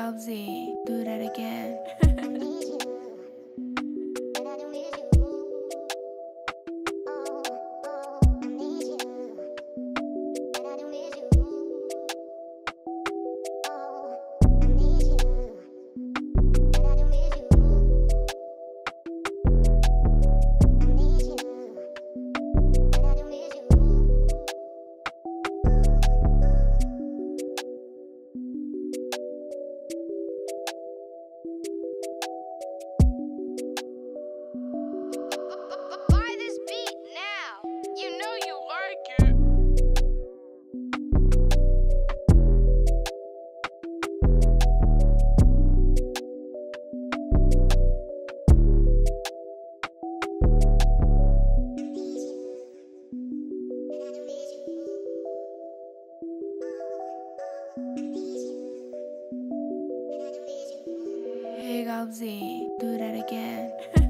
Halsey. Do that again. Do that again.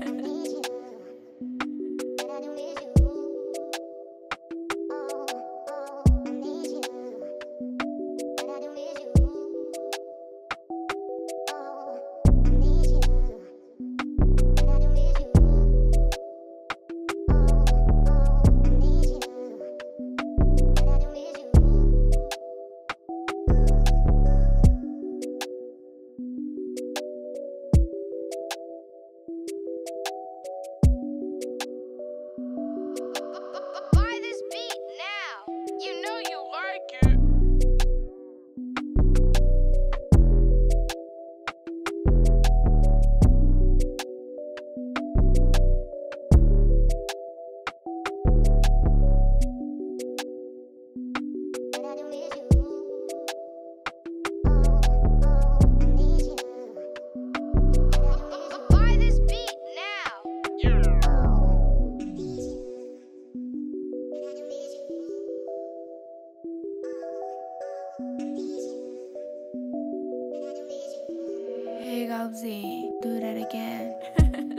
Do that again.